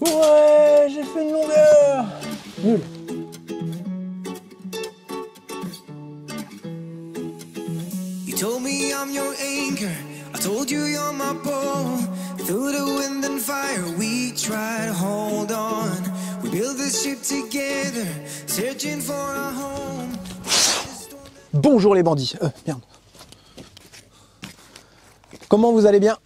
Ouais, j'ai fait une longueur. Nul. You told me I'm your anchor. I told you you're my pole. Through the wind and fire, we try to hold on. We build this ship together, searching for a home. Bonjour les bandits. Euh, merde. Comment vous allez bien?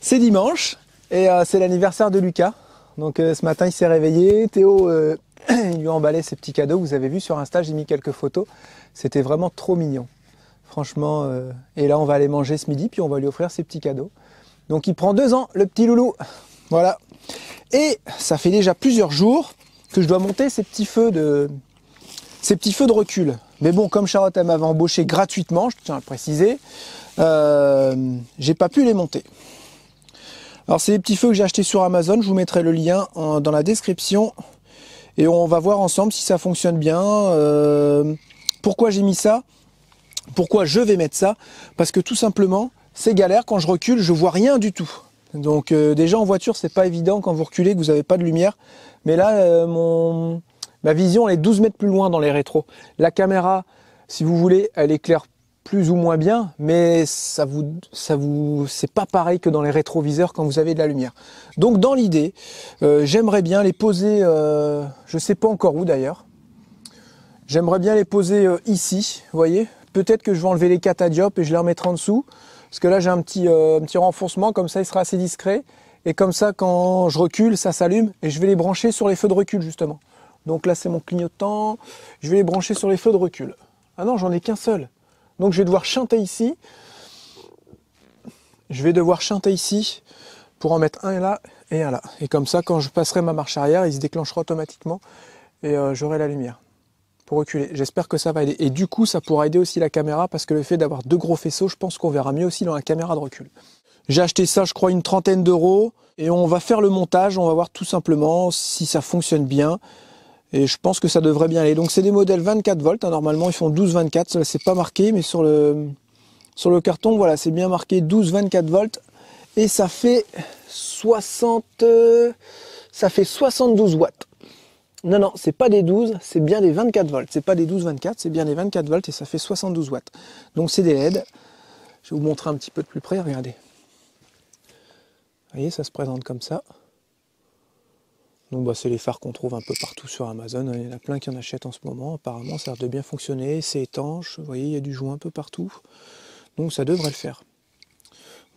C'est dimanche et euh, c'est l'anniversaire de Lucas. Donc euh, ce matin il s'est réveillé. Théo euh, il lui a emballé ses petits cadeaux. Vous avez vu sur Insta, j'ai mis quelques photos. C'était vraiment trop mignon. Franchement. et là on va aller manger ce midi puis on va lui offrir ses petits cadeaux. Donc il prend deux ans, le petit loulou. Voilà. Et ça fait déjà plusieurs jours que je dois monter ces petits feux de, ces petits feux de recul. Mais bon, comme Charlotte elle m'avait embauché gratuitement, je tiens à le préciser, j'ai pas pu les monter. Alors c'est des petits feux que j'ai achetés sur Amazon, je vous mettrai le lien en- dans la description et on va voir ensemble si ça fonctionne bien. Euh, pourquoi j'ai mis ça? Pourquoi je vais mettre ça? Parce que tout simplement, c'est galère quand je recule, je vois rien du tout. Donc euh, déjà en voiture, c'est pas évident quand vous reculez que vous n'avez pas de lumière. Mais là, euh, mon, Ma vision elle est 12 mètres plus loin dans les rétros. La caméra, si vous voulez, elle éclaire plus ou moins bien, mais ça vous, ça vous, c'est pas pareil que dans les rétroviseurs quand vous avez de la lumière. Donc dans l'idée, euh, j'aimerais bien les poser, euh, je sais pas encore où d'ailleurs. J'aimerais bien les poser euh, ici, voyez. Peut-être que je vais enlever les catadiopes et je les remettrai en dessous, parce que là j'ai un petit, euh, un petit renfoncement, comme ça il sera assez discret. Et comme ça, quand je recule, ça s'allume et je vais les brancher sur les feux de recul justement. Donc là, c'est mon clignotant. Je vais les brancher sur les feux de recul. Ah non, j'en ai qu'un seul. Donc je vais devoir chanter ici. Je vais devoir chanter ici pour en mettre un là et un là. Et comme ça, quand je passerai ma marche arrière, il se déclenchera automatiquement et euh, j'aurai la lumière pour reculer. J'espère que ça va aider. Et du coup, ça pourra aider aussi la caméra parce que le fait d'avoir deux gros faisceaux, je pense qu'on verra mieux aussi dans la caméra de recul. J'ai acheté ça, je crois, une trentaine d'euros. Et on va faire le montage, on va voir tout simplement si ça fonctionne bien. Et je pense que ça devrait bien aller. Donc c'est des modèles 24 volts. hein. Normalement, ils font 12-24. Ça, c'est pas marqué, mais sur le, sur le carton, voilà, c'est bien marqué 12-24 volts. Et ça fait 60, euh, ça fait 72 watts. Non, non, c'est pas des 12, c'est bien des 24 volts. C'est pas des 12-24, c'est bien des 24 volts et ça fait 72 watts. Donc c'est des LED. Je vais vous montrer un petit peu de plus près, regardez. Vous voyez, ça se présente comme ça. Donc bah, c'est les phares qu'on trouve un peu partout sur Amazon. Il y en a plein qui en achètent en ce moment. Apparemment, ça a l'air de bien fonctionner. C'est étanche. Vous voyez, il y a du joint un peu partout. Donc ça devrait le faire.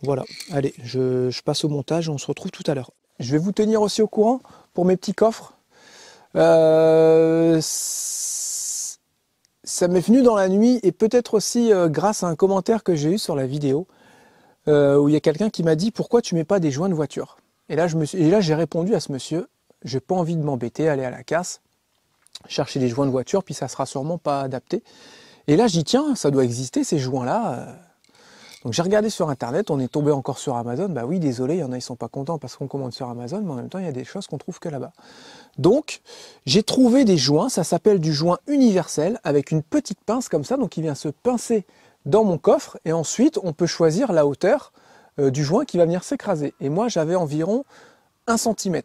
Voilà. Allez, je, passe au montage. On se retrouve tout à l'heure. Je vais vous tenir aussi au courant pour mes petits coffres. Euh, ça m'est venu dans la nuit et peut-être aussi euh, grâce à un commentaire que j'ai eu sur la vidéo euh, où il y a quelqu'un qui m'a dit pourquoi tu mets pas des joints de voiture? Et là j'ai répondu à ce monsieur j'ai pas envie de m'embêter, aller à la casse, chercher des joints de voiture, puis ça sera sûrement pas adapté. Et là je dis tiens ça doit exister ces joints là. Donc j'ai regardé sur internet, on est tombé encore sur Amazon. Bah oui désolé, il y en a ils sont pas contents parce qu'on commande sur Amazon, mais en même temps il y a des choses qu'on trouve que là-bas. Donc, j'ai trouvé des joints, ça s'appelle du joint universel, avec une petite pince comme ça, donc il vient se pincer dans mon coffre, et ensuite on peut choisir la hauteur euh, du joint qui va venir s'écraser. Et moi j'avais environ 1 cm.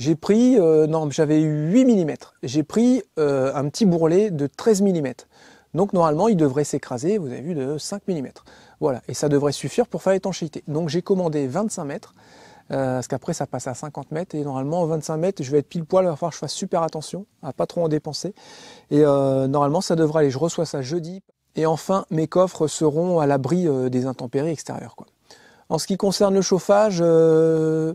J'ai pris, euh, non, j'avais 8 mm. J'ai pris euh, un petit bourrelet de 13 mm. Donc normalement il devrait s'écraser, vous avez vu, de 5 mm. Voilà, et ça devrait suffire pour faire l'étanchéité. Donc j'ai commandé 25 mètres. Euh, parce qu'après ça passe à 50 mètres et normalement 25 mètres je vais être pile poil, il va falloir que je fasse super attention à pas trop en dépenser et euh, normalement ça devrait aller, je reçois ça jeudi et enfin mes coffres seront à l'abri euh, des intempéries extérieures quoi. En ce qui concerne le chauffage, euh,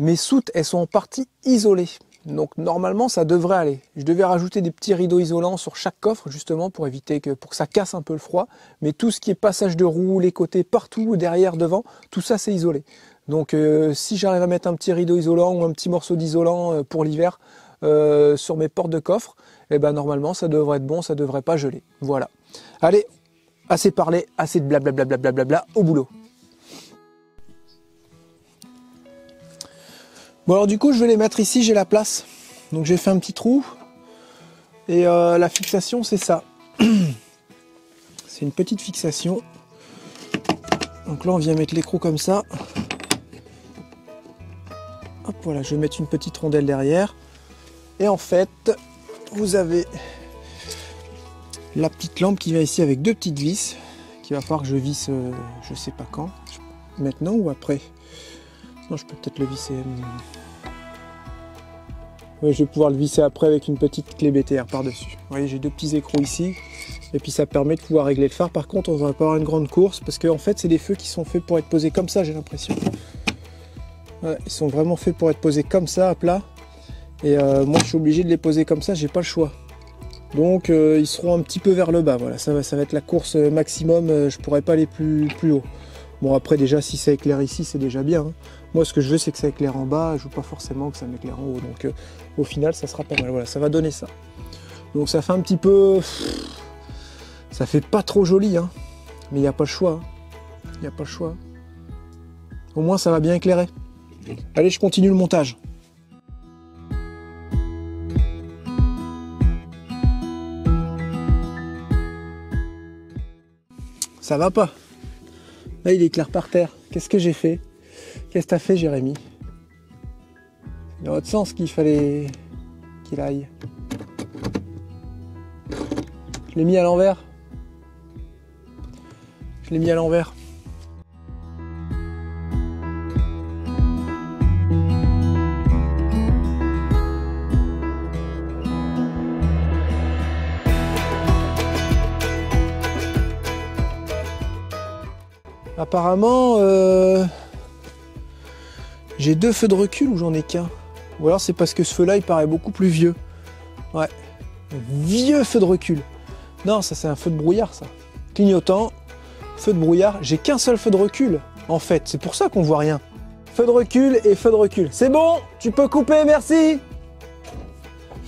mes soutes elles sont en partie isolées donc normalement ça devrait aller. Je devais rajouter des petits rideaux isolants sur chaque coffre justement pour éviter que pour que ça casse un peu le froid. Mais tout ce qui est passage de roue, les côtés, partout, derrière, devant, tout ça c'est isolé. Donc euh, si j'arrive à mettre un petit rideau isolant ou un petit morceau d'isolant euh, pour l'hiver euh, sur mes portes de coffre, eh ben normalement ça devrait être bon, ça devrait pas geler. Voilà. Allez, assez parlé, assez de blablabla, blablabla, au boulot. Bon alors du coup je vais les mettre ici, j'ai la place. Donc j'ai fait un petit trou. Et euh, la fixation c'est ça. c'est une petite fixation. Donc là on vient mettre l'écrou comme ça. Hop, voilà, je vais mettre une petite rondelle derrière. Et en fait, vous avez la petite lampe qui va ici avec deux petites vis. Qui va falloir que je visse, euh, je sais pas quand. Maintenant ou après Je peux peut-être le visser. Ouais, je vais pouvoir le visser après avec une petite clé BTR par-dessus. Vous voyez, j'ai deux petits écrous ici. Et puis ça permet de pouvoir régler le phare. Par contre, on va pas avoir une grande course parce qu'en fait, c'est des feux qui sont faits pour être posés comme ça, j'ai l'impression. Ils sont vraiment faits pour être posés comme ça, à plat. Et euh, moi, je suis obligé de les poser comme ça, j'ai pas le choix. Donc, euh, ils seront un petit peu vers le bas. Voilà, ça va, ça va être la course euh, maximum. je pourrais pas aller plus, plus haut. Bon, après, déjà, si ça éclaire ici, c'est déjà bien. hein. Moi, ce que je veux, c'est que ça éclaire en bas. Je veux pas forcément que ça m'éclaire en haut. Donc, euh, au final, ça sera pas mal. Voilà, ça va donner ça. Donc, ça fait un petit peu. Ça fait pas trop joli, hein. Mais il n'y a pas le choix. Il n'y a pas le choix. Au moins, ça va bien éclairer. Allez, je continue le montage. Ça va pas. Là, il éclaire par terre. Qu'est-ce que j'ai fait? Qu'est-ce que t'as fait, Jérémy? C'est dans votre sens qu'il fallait qu'il aille. Je l'ai mis à l'envers. Je l'ai mis à l'envers. Apparemment, euh, j'ai deux feux de recul ou j'en ai qu'un. Ou alors c'est parce que ce feu-là, il paraît beaucoup plus vieux. Ouais. Vieux feu de recul. Non, ça c'est un feu de brouillard, ça. Clignotant, feu de brouillard. J'ai qu'un seul feu de recul, en fait. C'est pour ça qu'on voit rien. Feu de recul et feu de recul. C'est bon, tu peux couper, merci.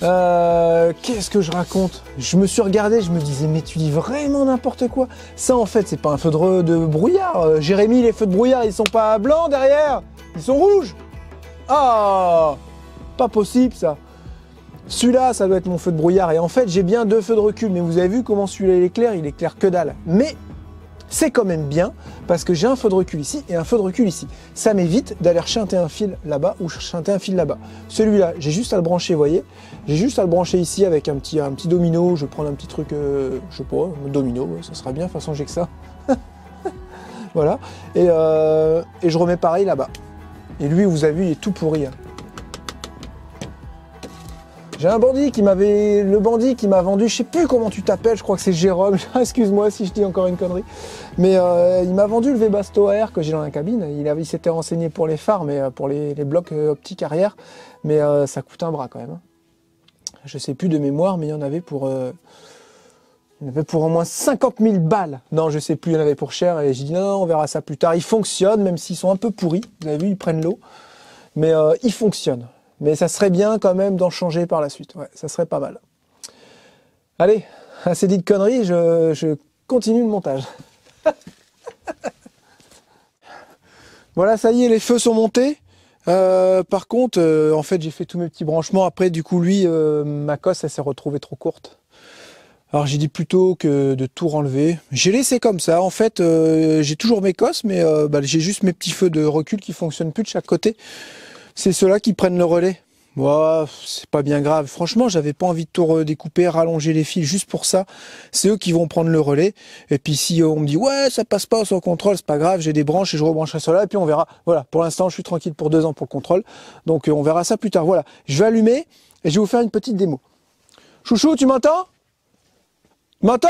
Euh, Qu'est-ce que je raconte? Je me suis regardé, je me disais, mais tu dis vraiment n'importe quoi. Ça, en fait, c'est pas un feu de, brouillard. Euh, Jérémy, les feux de brouillard, ils sont pas blancs derrière, ils sont rouges. Ah, pas possible ça. Celui-là, ça doit être mon feu de brouillard. Et en fait, j'ai bien deux feux de recul. Mais vous avez vu comment celui-là il éclaire Il éclaire que dalle. Mais c'est quand même bien parce que j'ai un feu de recul ici et un feu de recul ici. Ça m'évite d'aller chanter un fil là-bas ou chanter un fil là-bas. Celui-là, j'ai juste à le brancher, vous voyez J'ai juste à le brancher ici avec un petit, un petit domino. Je vais prendre un petit truc, euh, je sais pas, un domino, ça sera bien. De toute façon, j'ai que ça. voilà. Et, euh, et je remets pareil là-bas. Et lui, vous avez vu, il est tout pourri. hein. J'ai un bandit qui m'avait. Le bandit qui m'a vendu, je sais plus comment tu t'appelles, je crois que c'est Jérôme, excuse-moi si je dis encore une connerie. Mais euh, il m'a vendu le Webasto AR que j'ai dans la cabine. Il, s'était renseigné pour les phares, mais euh, pour les, blocs euh, optiques arrière. Mais ça coûte un bras quand même. hein. Je sais plus de mémoire, mais il y en avait pour. Il y avait pour au moins 50 000 balles. Non, je sais plus, il y en avait pour cher. Et j'ai dit non, on verra ça plus tard. Ils fonctionnent, même s'ils sont un peu pourris. Vous avez vu, ils prennent l'eau. Mais euh, ils fonctionnent. Mais ça serait bien quand même d'en changer par la suite. Ouais, ça serait pas mal. Allez, assez dit de conneries, je, continue le montage. voilà, ça y est, les feux sont montés. Euh, par contre, euh, en fait, j'ai fait tous mes petits branchements. Après, du coup, lui, ma cosse, elle s'est retrouvée trop courte. Alors j'ai dit plutôt que de tout renlever. J'ai laissé comme ça. En fait, euh, j'ai toujours mes cosses, mais euh, bah, j'ai juste mes petits feux de recul qui fonctionnent plus de chaque côté. C'est ceux-là qui prennent le relais. Ouah, c'est pas bien grave. Franchement, j'avais pas envie de tout redécouper, rallonger les fils juste pour ça. C'est eux qui vont prendre le relais. Et puis si on me dit ouais, ça passe pas sur contrôle, c'est pas grave, j'ai des branches et je rebrancherai cela et puis on verra. Voilà, pour l'instant, je suis tranquille pour deux ans pour le contrôle. Donc euh, on verra ça plus tard. Voilà, je vais allumer et je vais vous faire une petite démo. Chouchou, tu m'entends? M'entends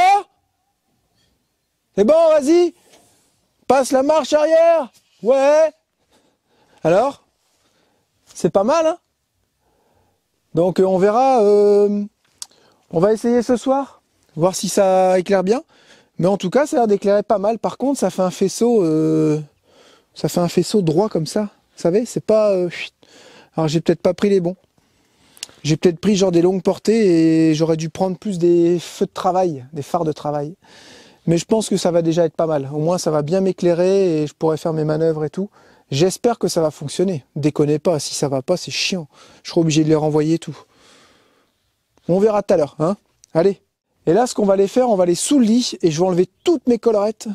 C'est bon, vas-y. Passe la marche arrière. Ouais. Alors C'est pas mal, hein Donc euh, on verra. euh, on va essayer ce soir, voir si ça éclaire bien. Mais en tout cas, ça a l'air d'éclairer pas mal. Par contre, ça fait un faisceau, euh, ça fait un faisceau droit comme ça. Vous savez, c'est pas. euh. Alors j'ai peut-être pas pris les bons. J'ai peut-être pris genre des longues portées et j'aurais dû prendre plus des feux de travail, des phares de travail. Mais je pense que ça va déjà être pas mal. Au moins, ça va bien m'éclairer et je pourrai faire mes manœuvres et tout. J'espère que ça va fonctionner. Déconnez pas, si ça va pas, c'est chiant. Je serai obligé de les renvoyer et tout. On verra tout à l'heure, hein. Allez. Et là, ce qu'on va les faire, on va les sous le lit et je vais enlever toutes mes collerettes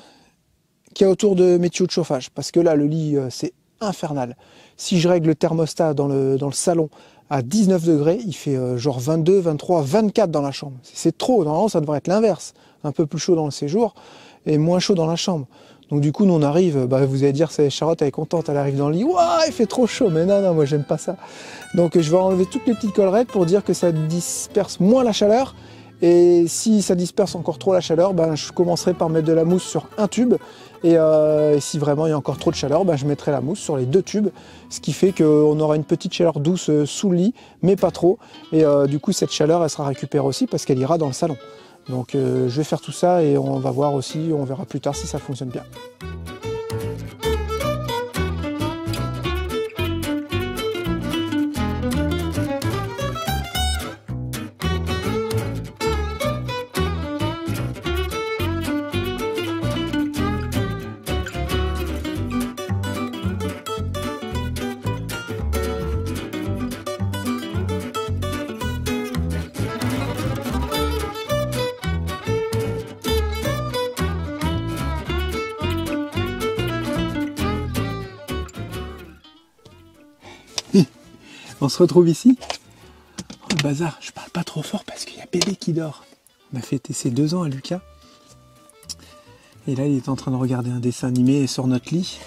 qu'il y a autour de mes tuyaux de chauffage. Parce que là, le lit, euh, c'est infernal. Si je règle le thermostat dans le salon à 19 degrés, il fait euh, genre 22, 23, 24 dans la chambre. C'est trop, normalement ça devrait être l'inverse. Un peu plus chaud dans le séjour et moins chaud dans la chambre. Donc du coup, nous on arrive, bah, vous allez dire, c'est Charlotte, elle est contente, elle arrive dans le lit, waouh, il fait trop chaud, mais non, non, moi j'aime pas ça. Donc je vais enlever toutes les petites collerettes pour dire que ça disperse moins la chaleur. Et si ça disperse encore trop la chaleur, ben, je commencerai par mettre de la mousse sur un tube. Et, euh, si vraiment il y a encore trop de chaleur, ben, je mettrai la mousse sur les deux tubes. Ce qui fait qu'on aura une petite chaleur douce euh, sous le lit, mais pas trop. Et euh, du coup, cette chaleur, elle sera récupérée aussi parce qu'elle ira dans le salon. Donc je vais faire tout ça et on va voir aussi, on verra plus tard si ça fonctionne bien. On se retrouve ici. Oh bazar, je parle pas trop fort parce qu'il y a bébé qui dort. On a fêté ses deux ans à Lucas. Et là, il est en train de regarder un dessin animé sur notre lit.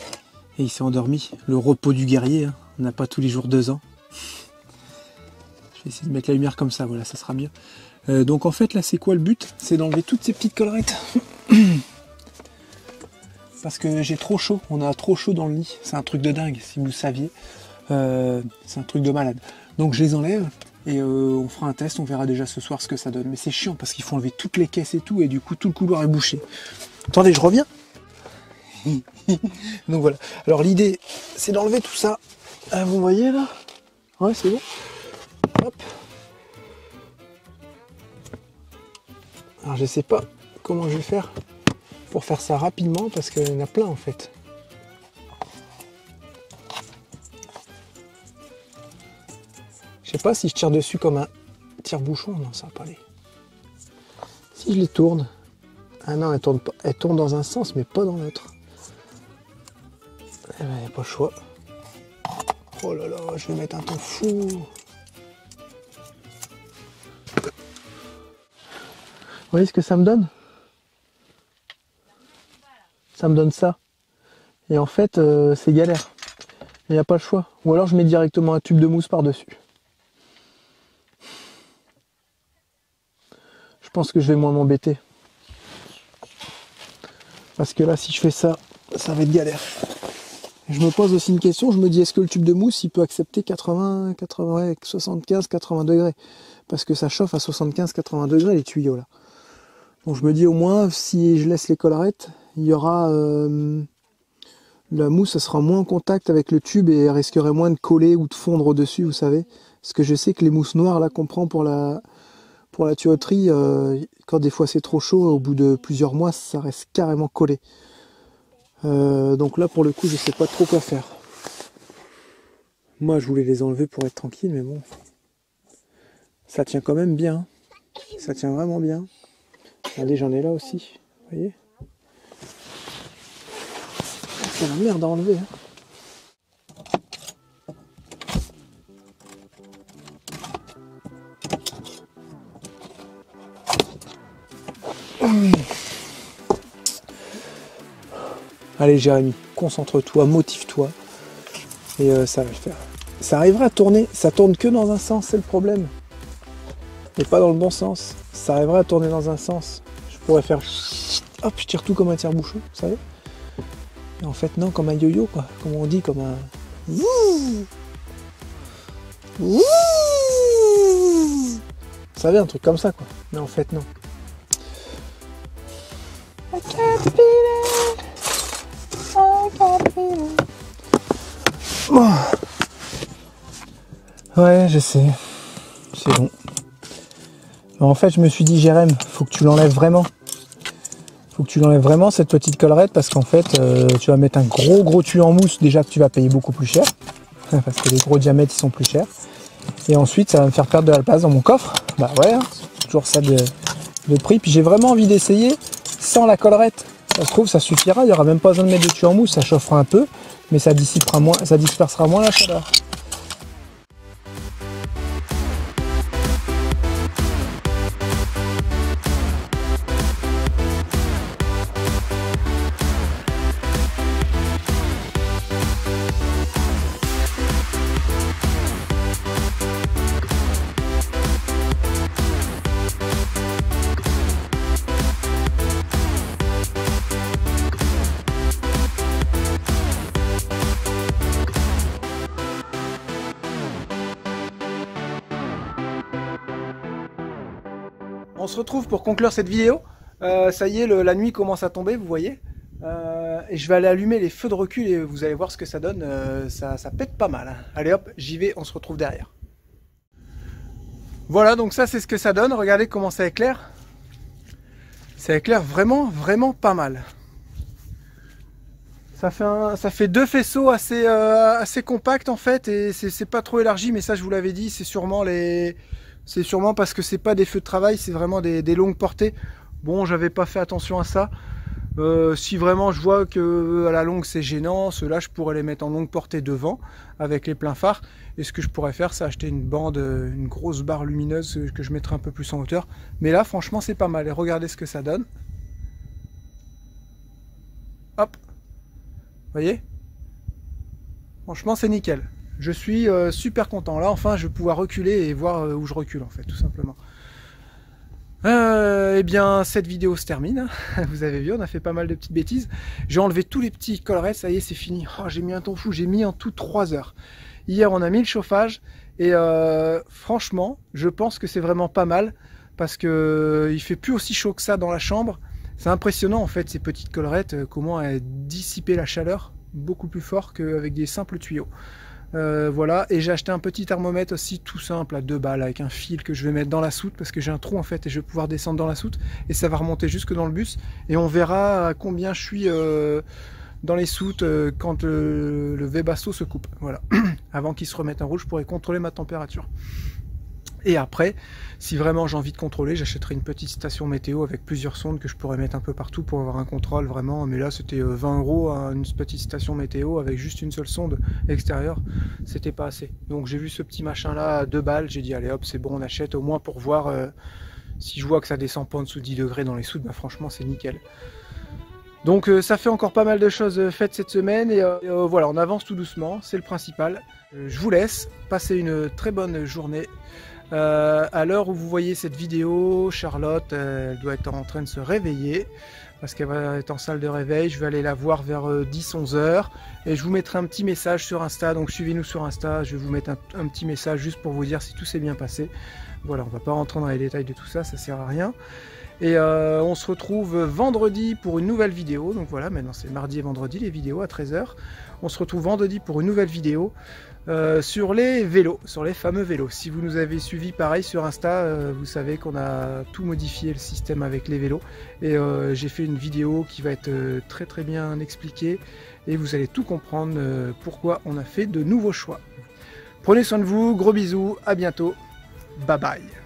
Et il s'est endormi. Le repos du guerrier. Hein. On n'a pas tous les jours deux ans. Je vais essayer de mettre la lumière comme ça, voilà, ça sera mieux. Euh, donc en fait, là, c'est quoi le but? C'est d'enlever toutes ces petites collerettes. Parce que j'ai trop chaud. On a trop chaud dans le lit. C'est un truc de dingue, si vous saviez. Euh, c'est un truc de malade. Donc je les enlève et euh, on fera un test, on verra déjà ce soir ce que ça donne. Mais c'est chiant parce qu'il faut enlever toutes les caisses et tout, et du coup tout le couloir est bouché. Attendez, je reviens. Donc voilà. Alors l'idée, c'est d'enlever tout ça. Ah, vous voyez là? Ouais, c'est bon. Hop. Alors je sais pas comment je vais faire pour faire ça rapidement parce qu'il y en a plein en fait. Je sais pas si je tire dessus comme un tire-bouchon, non, ça va pas aller. Si je les tourne. Ah non, elle tourne, pas. elle tourne dans un sens, mais pas dans l'autre. Eh ben, y a pas le choix. Oh là là, je vais mettre un temps fou. Vous voyez ce que ça me donne? Ça me donne ça. Et en fait, euh, c'est galère. Il n'y a pas le choix. Ou alors je mets directement un tube de mousse par-dessus. Je pense que je vais moins m'embêter. Parce que là, si je fais ça, ça va être galère. je me pose aussi une question, je me dis, est-ce que le tube de mousse, il peut accepter 80, 80, 75, 80 degrés? Parce que ça chauffe à 75, 80 degrés, les tuyaux, là. Donc je me dis, au moins, si je laisse les collerettes, il y aura... Euh, la mousse, ça sera moins en contact avec le tube et elle risquerait moins de coller ou de fondre au-dessus, vous savez. Parce que je sais que les mousses noires, là, qu'on prend pour la, pour la tuyauterie, euh, quand des fois c'est trop chaud, au bout de plusieurs mois, ça reste carrément collé. Euh, donc là, pour le coup, je sais pas trop quoi faire. Moi, je voulais les enlever pour être tranquille, mais bon, ça tient quand même bien. Ça tient vraiment bien. Regardez, j'en ai là aussi. Voyez C'est la merde à enlever. Hein. Allez Jérémy, concentre-toi, motive-toi. Et euh, ça va le faire. Ça arrivera à tourner, ça tourne que dans un sens, c'est le problème. Et pas dans le bon sens. Ça arrivera à tourner dans un sens. Je pourrais faire... Hop, je tire tout comme un tire-bouchon, vous savez Et en fait non, comme un yo-yo, quoi. Comme on dit, comme un... Vous savez, un truc comme ça, quoi. Mais en fait non. Ouais, je sais. C'est bon. en fait, je me suis dit, Jérém, faut que tu l'enlèves vraiment. Faut que tu l'enlèves vraiment, cette petite collerette, parce qu'en fait, euh, tu vas mettre un gros gros tuyau en mousse, déjà que tu vas payer beaucoup plus cher. Parce que les gros diamètres, ils sont plus chers. Et ensuite, ça va me faire perdre de la place dans mon coffre. Bah ouais, hein, toujours ça de, de prix. Puis j'ai vraiment envie d'essayer sans la collerette. Ça se trouve, ça suffira, il n'y aura même pas besoin de mettre de tuyau en mousse, ça chauffera un peu, mais ça dissipera moins, ça dispersera moins la chaleur. Retrouve pour conclure cette vidéo. Euh, ça y est, la nuit commence à tomber, vous voyez. Euh, et je vais aller allumer les feux de recul et vous allez voir ce que ça donne. Euh, ça, pète pas mal. Hein. Allez hop, j'y vais, on se retrouve derrière. Voilà, donc ça c'est ce que ça donne. Regardez comment ça éclaire. Ça éclaire vraiment, vraiment pas mal. Ça fait, ça fait deux faisceaux assez, assez compacts en fait et c'est pas trop élargi mais ça je vous l'avais dit c'est sûrement les, c'est sûrement parce que c'est pas des feux de travail, c'est vraiment des, longues portées. Bon, j'avais pas fait attention à ça. Euh, si vraiment je vois que à la longue c'est gênant, ceux-là je pourrais les mettre en longue portée devant avec les pleins phares. Et ce que je pourrais faire, c'est acheter une bande, une grosse barre lumineuse que je mettrai un peu plus en hauteur. Mais là, franchement, c'est pas mal. Et regardez ce que ça donne. Hop. Vous voyez? Franchement, c'est nickel. Je suis euh, super content. Là, enfin, je vais pouvoir reculer et voir euh, où je recule, en fait, tout simplement. Euh, eh bien, cette vidéo se termine. Vous avez vu, on a fait pas mal de petites bêtises. J'ai enlevé tous les petits collerets, ça y est, c'est fini. Oh, j'ai mis un temps fou, j'ai mis en tout 3 heures. Hier, on a mis le chauffage et franchement, je pense que c'est vraiment pas mal parce que il fait plus aussi chaud que ça dans la chambre. C'est impressionnant en fait ces petites collerettes, comment elles dissiper la chaleur beaucoup plus fort qu'avec des simples tuyaux. Euh, voilà, et j'ai acheté un petit thermomètre aussi tout simple à deux balles avec un fil que je vais mettre dans la soute parce que j'ai un trou en fait et je vais pouvoir descendre dans la soute et ça va remonter jusque dans le bus et on verra combien je suis euh, dans les soutes euh, quand le, le Webasto se coupe. Voilà, avant qu'il se remette en rouge, je pourrais contrôler ma température. Et après, si vraiment j'ai envie de contrôler, j'achèterai une petite station météo avec plusieurs sondes que je pourrais mettre un peu partout pour avoir un contrôle vraiment. Mais là, c'était 20 euh, euros une petite station météo avec juste une seule sonde extérieure. C'était pas assez. Donc j'ai vu ce petit machin là à 2 balles. J'ai dit, allez hop, c'est bon, on achète au moins pour voir euh, si je vois que ça descend pas en dessous de 10 degrés dans les soutes. Bah, franchement, c'est nickel. Donc euh, ça fait encore pas mal de choses faites cette semaine et voilà, on avance tout doucement, c'est le principal. je vous laisse, passer une très bonne journée. Euh, à l'heure où vous voyez cette vidéo, Charlotte, euh, elle doit être en train de se réveiller parce qu'elle va être en salle de réveil. Je vais aller la voir vers 10-11 euh, heures et je vous mettrai un petit message sur Insta. Donc suivez-nous sur Insta. Je vais vous mettre un, petit message juste pour vous dire si tout s'est bien passé. Voilà, on va pas rentrer dans les détails de tout ça, ça sert à rien. Et on se retrouve vendredi pour une nouvelle vidéo. Donc voilà, maintenant c'est mardi et vendredi les vidéos à 13h. On se retrouve vendredi pour une nouvelle vidéo. Euh, sur les vélos, sur les fameux vélos. Si vous nous avez suivis pareil sur Insta, euh, vous savez qu'on a tout modifié le système avec les vélos. Et euh, j'ai fait une vidéo qui va être très très bien expliquée et vous allez tout comprendre pourquoi on a fait de nouveaux choix. Prenez soin de vous, gros bisous, à bientôt, bye bye.